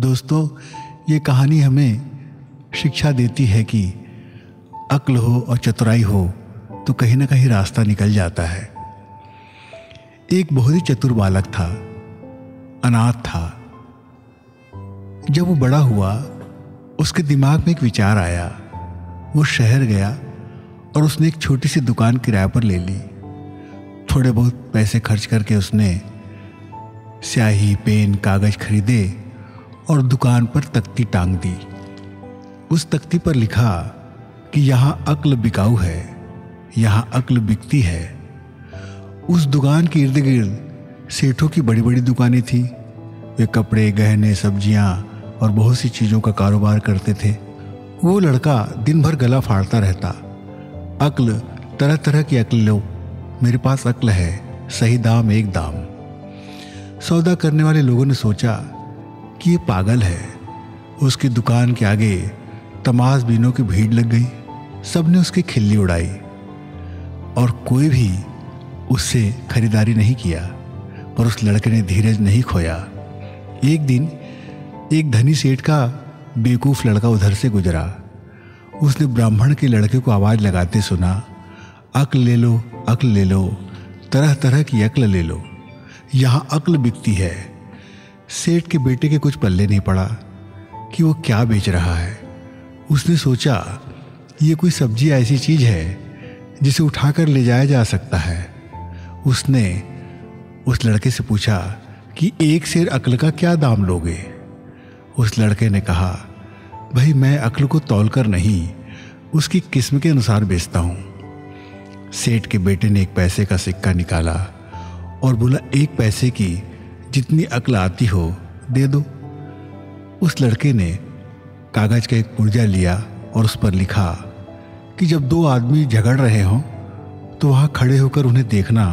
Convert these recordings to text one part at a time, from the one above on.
दोस्तों, ये कहानी हमें शिक्षा देती है कि अक्ल हो और चतुराई हो तो कहीं ना कहीं रास्ता निकल जाता है। एक बहुत ही चतुर बालक था, अनाथ था। जब वो बड़ा हुआ, उसके दिमाग में एक विचार आया। वो शहर गया और उसने एक छोटी सी दुकान किराए पर ले ली। थोड़े बहुत पैसे खर्च करके उसने स्याही, पेन, कागज़ खरीदे और दुकान पर तख्ती टांग दी। उस तख्ती पर लिखा कि यहाँ अक्ल बिकाऊ है, यहाँ अक्ल बिकती है। उस दुकान के इर्द गिर्द सेठों की बड़ी बड़ी दुकानें थी। वे कपड़े, गहने, सब्ज़ियाँ और बहुत सी चीज़ों का कारोबार करते थे। वो लड़का दिन भर गला फाड़ता रहता। अक्ल तरह तरह की अक्ल लो, मेरे पास अक्ल है, सही दाम एक दाम। सौदा करने वाले लोगों ने सोचा कि ये पागल है। उसकी दुकान के आगे तमाश बीनों की भीड़ लग गई। सबने उसकी खिल्ली उड़ाई और कोई भी उससे खरीदारी नहीं किया पर उस लड़के ने धीरज नहीं खोया। एक दिन एक धनी सेठ का बेवकूफ़ लड़का उधर से गुजरा। उसने ब्राह्मण के लड़के को आवाज़ लगाते सुना, अक्ल ले लो, अक्ल ले लो तरह तरह की अक्ल ले लो। यहाँ अक्ल बिकती है। सेठ के बेटे के कुछ पल्ले नहीं पड़ा कि वो क्या बेच रहा है। उसने सोचा, ये कोई सब्ज़ी ऐसी चीज़ है जिसे उठाकर ले जाया जा सकता है। उसने उस लड़के से पूछा कि एक शेर अक्ल का क्या दाम लोगे? उस लड़के ने कहा, भाई मैं अक्ल को तौल कर नहीं, उसकी किस्म के अनुसार बेचता हूँ। सेठ के बेटे ने एक पैसे का सिक्का निकाला और बोला, एक पैसे की जितनी अक्ल आती हो, दे दो। उस लड़के ने कागज़ का एक पुर्जा लिया और उस पर लिखा कि जब दो आदमी झगड़ रहे हों तो वहाँ खड़े होकर उन्हें देखना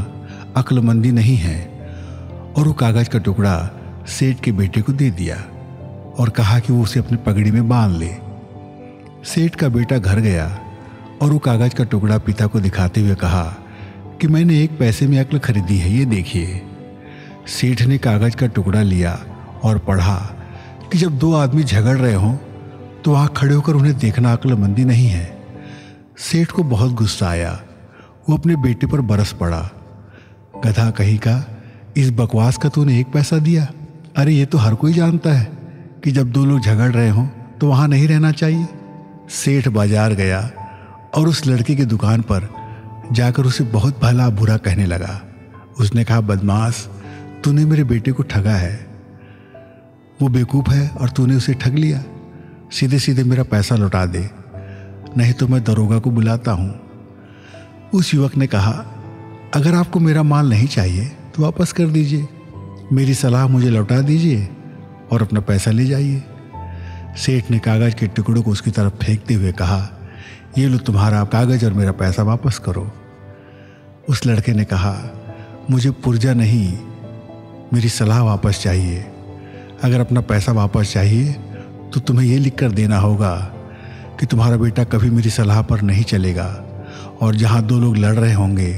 अक्लमंदी नहीं है और वो कागज़ का टुकड़ा सेठ के बेटे को दे दिया और कहा कि वो उसे अपनी पगड़ी में बाँध ले। सेठ का बेटा घर गया और वो कागज़ का टुकड़ा पिता को दिखाते हुए कहा कि मैंने एक पैसे में अक्ल खरीदी है, ये देखिए। सेठ ने कागज़ का टुकड़ा लिया और पढ़ा कि जब दो आदमी झगड़ रहे हों तो वहाँ खड़े होकर उन्हें देखना अक्लमंदी नहीं है। सेठ को बहुत गुस्सा आया। वो अपने बेटे पर बरस पड़ा। गधा कहीं का, इस बकवास का तूने एक पैसा दिया? अरे, ये तो हर कोई जानता है कि जब दो लोग झगड़ रहे हों तो वहाँ नहीं रहना चाहिए। सेठ बाज़ार गया और उस लड़के की दुकान पर जाकर उसे बहुत भला बुरा कहने लगा। उसने कहा, बदमाश तूने मेरे बेटे को ठगा है। वो बेकूफ़ है और तूने उसे ठग लिया। सीधे सीधे मेरा पैसा लौटा दे, नहीं तो मैं दरोगा को बुलाता हूँ। उस युवक ने कहा, अगर आपको मेरा माल नहीं चाहिए तो वापस कर दीजिए। मेरी सलाह मुझे लौटा दीजिए और अपना पैसा ले जाइए। सेठ ने कागज़ के टुकड़ों को उसकी तरफ़ फेंकते हुए कहा, ये लो तुम्हारा कागज़ और मेरा पैसा वापस करो। उस लड़के ने कहा, मुझे पुर्जा नहीं मेरी सलाह वापस चाहिए। अगर अपना पैसा वापस चाहिए तो तुम्हें यह लिख कर देना होगा कि तुम्हारा बेटा कभी मेरी सलाह पर नहीं चलेगा और जहाँ दो लोग लड़ रहे होंगे,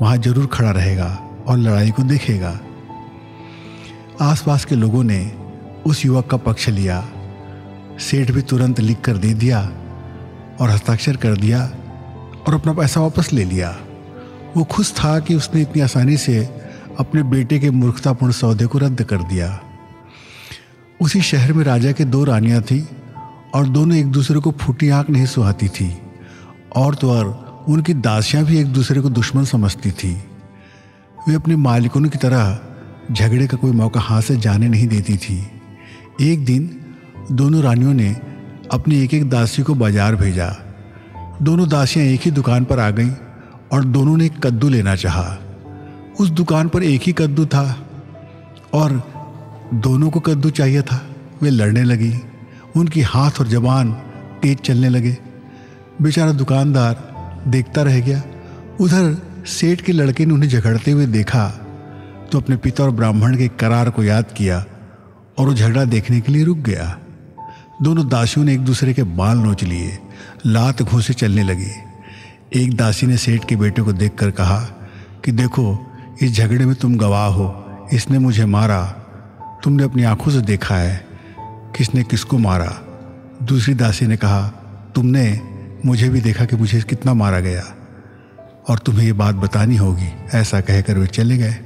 वहाँ ज़रूर खड़ा रहेगा और लड़ाई को देखेगा। आसपास के लोगों ने उस युवक का पक्ष लिया। सेठ भी तुरंत लिख कर दे दिया और हस्ताक्षर कर दिया और अपना पैसा वापस ले लिया। वो खुश था कि उसने इतनी आसानी से अपने बेटे के मूर्खतापूर्ण सौदे को रद्द कर दिया। उसी शहर में राजा के दो रानियाँ थी और दोनों एक दूसरे को फूटी आँख नहीं सुहाती थी। और तो और, उनकी दासियाँ भी एक दूसरे को दुश्मन समझती थी। वे अपने मालिकों की तरह झगड़े का कोई मौका हाथ से जाने नहीं देती थी। एक दिन, दोनों रानियों ने अपनी एक एक दासी को बाज़ार भेजा। दोनों दासियाँ एक ही दुकान पर आ गईं और दोनों ने कद्दू लेना चाहा। उस दुकान पर एक ही कद्दू था और दोनों को कद्दू चाहिए था। वे लड़ने लगी। उनकी हाथ और जबान तेज चलने लगे। बेचारा दुकानदार देखता रह गया। उधर सेठ के लड़के ने उन्हें झगड़ते हुए देखा तो अपने पिता और ब्राह्मण के करार को याद किया और वो झगड़ा देखने के लिए रुक गया। दोनों दासियों ने एक दूसरे के बाल नोच लिए। लात घोसे चलने लगी। एक दासी ने सेठ के बेटे को देखकर कहा कि देखो इस झगड़े में तुम गवाह हो। इसने मुझे मारा। तुमने अपनी आँखों से देखा है। किसने किसको मारा? दूसरी दासी ने कहा, तुमने मुझे भी देखा कि मुझे कितना मारा गया। और तुम्हें ये बात बतानी होगी, ऐसा कहकर वे चले गए।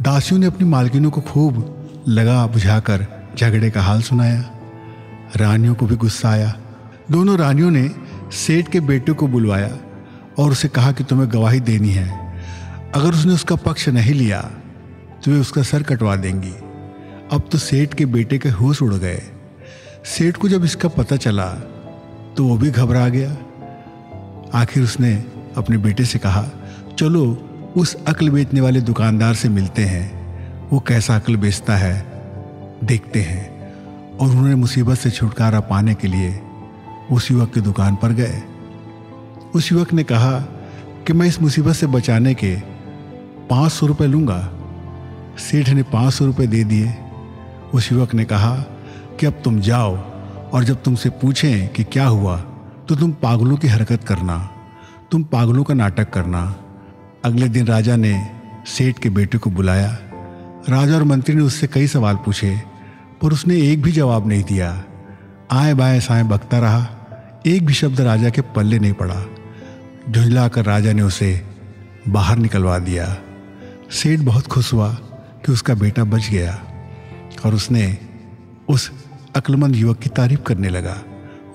दासियों ने अपनी मालकिनों को खूब लगा बुझाकर झगड़े का हाल सुनाया। रानियों को भी गुस्सा आया। दोनों रानियों ने सेठ के बेटे को बुलवाया और उसे कहा कि तुम्हें गवाही देनी है। अगर उसने उसका पक्ष नहीं लिया तो वे उसका सर कटवा देंगी। अब तो सेठ के बेटे के होश उड़ गए। सेठ को जब इसका पता चला तो वो भी घबरा गया। आखिर उसने अपने बेटे से कहा, चलो, उस अक्ल बेचने वाले दुकानदार से मिलते हैं। वो कैसा अक्ल बेचता है, देखते हैं। और उन्होंने मुसीबत से छुटकारा पाने के लिए उस युवक की दुकान पर गए। उस युवक ने कहा कि मैं इस मुसीबत से बचाने के पाँच सौ रुपये लूँगा। सेठ ने पाँच सौ रुपये दे दिए। उस युवक ने कहा कि अब तुम जाओ और जब तुमसे पूछें कि क्या हुआ तो तुम पागलों की हरकत करना, तुम पागलों का नाटक करना। अगले दिन राजा ने सेठ के बेटे को बुलाया। राजा और मंत्री ने उससे कई सवाल पूछे, पर उसने एक भी जवाब नहीं दिया। आए बाएँ साए बकता रहा। एक भी शब्द राजा के पल्ले नहीं पड़ा। झुंझला कर राजा ने उसे बाहर निकलवा दिया। सेठ बहुत खुश हुआ कि उसका बेटा बच गया और उसने उस अक्लमंद युवक की तारीफ़ करने लगा।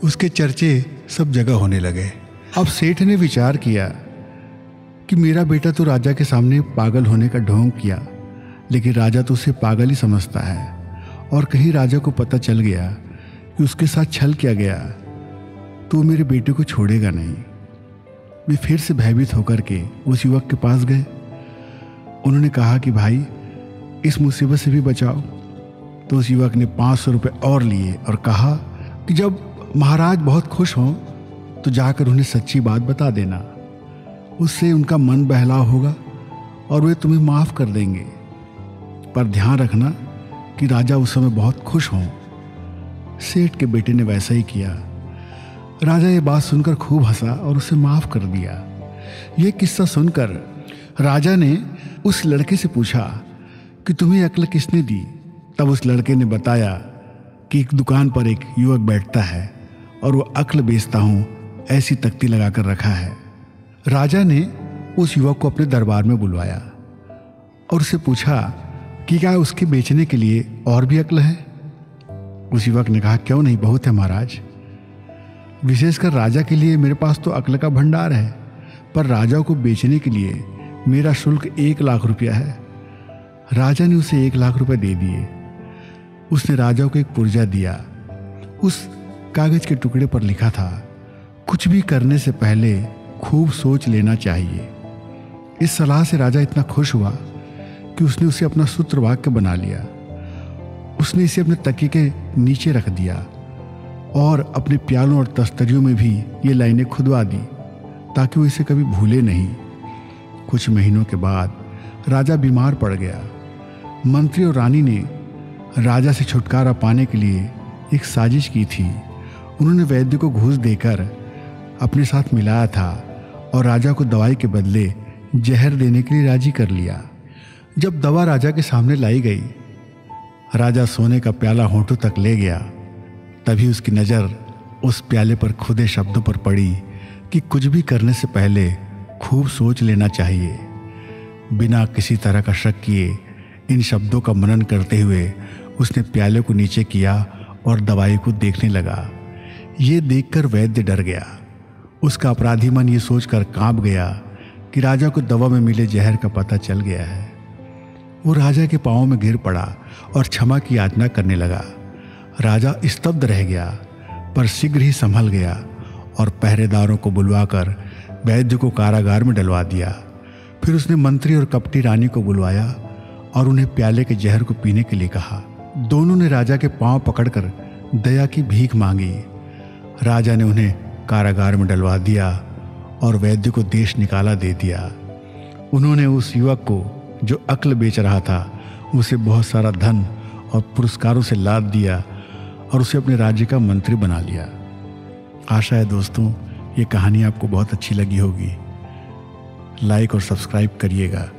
उसके चर्चे सब जगह होने लगे। अब सेठ ने विचार किया कि मेरा बेटा तो राजा के सामने पागल होने का ढोंग किया, लेकिन राजा तो उसे पागल ही समझता है। और कहीं राजा को पता चल गया कि उसके साथ छल किया गया तो मेरे बेटे को छोड़ेगा नहीं। वे फिर से भयभीत होकर के उस युवक के पास गए। उन्होंने कहा कि भाई, इस मुसीबत से भी बचाओ। तो उस युवक ने पाँच सौ रुपये और लिए और कहा कि जब महाराज बहुत खुश हों तो जाकर उन्हें सच्ची बात बता देना। उससे उनका मन बहलाव होगा और वे तुम्हें माफ़ कर देंगे। पर ध्यान रखना कि राजा उस समय बहुत खुश हों। सेठ के बेटे ने वैसा ही किया। राजा ये बात सुनकर खूब हंसा और उसे माफ़ कर दिया। ये किस्सा सुनकर राजा ने उस लड़के से पूछा कि तुम्हें अक्ल किसने दी? तब उस लड़के ने बताया कि एक दुकान पर एक युवक बैठता है और वो अक्ल बेचता हूँ, ऐसी तख्ती लगाकर रखा है। राजा ने उस युवक को अपने दरबार में बुलवाया और उससे पूछा कि क्या उसके बेचने के लिए और भी अक्ल है? उस युवक ने कहा, क्यों नहीं, बहुत है महाराज। विशेषकर राजा के लिए मेरे पास तो अक्ल का भंडार है, पर राजा को बेचने के लिए मेरा शुल्क एक लाख रुपया है। राजा ने उसे एक लाख रुपए दे दिए। उसने राजा को एक पुर्जा दिया। उस कागज़ के टुकड़े पर लिखा था, कुछ भी करने से पहले खूब सोच लेना चाहिए। इस सलाह से राजा इतना खुश हुआ कि उसने उसे अपना सूत्र वाक्य बना लिया। उसने इसे अपने तकी के नीचे रख दिया और अपने प्यालों और तस्तरियों में भी ये लाइनें खुदवा दी, ताकि वो इसे कभी भूले नहीं। कुछ महीनों के बाद राजा बीमार पड़ गया। मंत्री और रानी ने राजा से छुटकारा पाने के लिए एक साजिश की थी। उन्होंने वैद्य को घूस देकर अपने साथ मिलाया था और राजा को दवाई के बदले जहर देने के लिए राज़ी कर लिया। जब दवा राजा के सामने लाई गई, राजा सोने का प्याला होठों तक ले गया। तभी उसकी नज़र उस प्याले पर खुदे शब्दों पर पड़ी कि कुछ भी करने से पहले खूब सोच लेना चाहिए। बिना किसी तरह का शक किए, इन शब्दों का मनन करते हुए उसने प्याले को नीचे किया और दवाई को देखने लगा। ये देखकर वैद्य डर गया। उसका अपराधी मन ये सोचकर काँप गया कि राजा को दवा में मिले जहर का पता चल गया है। वो राजा के पाँव में गिर पड़ा और क्षमा की याचना करने लगा। राजा स्तब्ध रह गया, पर शीघ्र ही संभल गया और पहरेदारों को बुलवाकर वैद्य को कारागार में डलवा दिया। फिर उसने मंत्री और कपटी रानी को बुलवाया और उन्हें प्याले के जहर को पीने के लिए कहा। दोनों ने राजा के पाँव पकड़कर दया की भीख मांगी। राजा ने उन्हें कारागार में डलवा दिया और वैद्य को देश निकाला दे दिया। उन्होंने उस युवक को जो अक्ल बेच रहा था, उसे बहुत सारा धन और पुरस्कारों से लाद दिया और उसे अपने राज्य का मंत्री बना लिया। आशा है दोस्तों ये कहानी आपको बहुत अच्छी लगी होगी। लाइक और सब्सक्राइब करिएगा।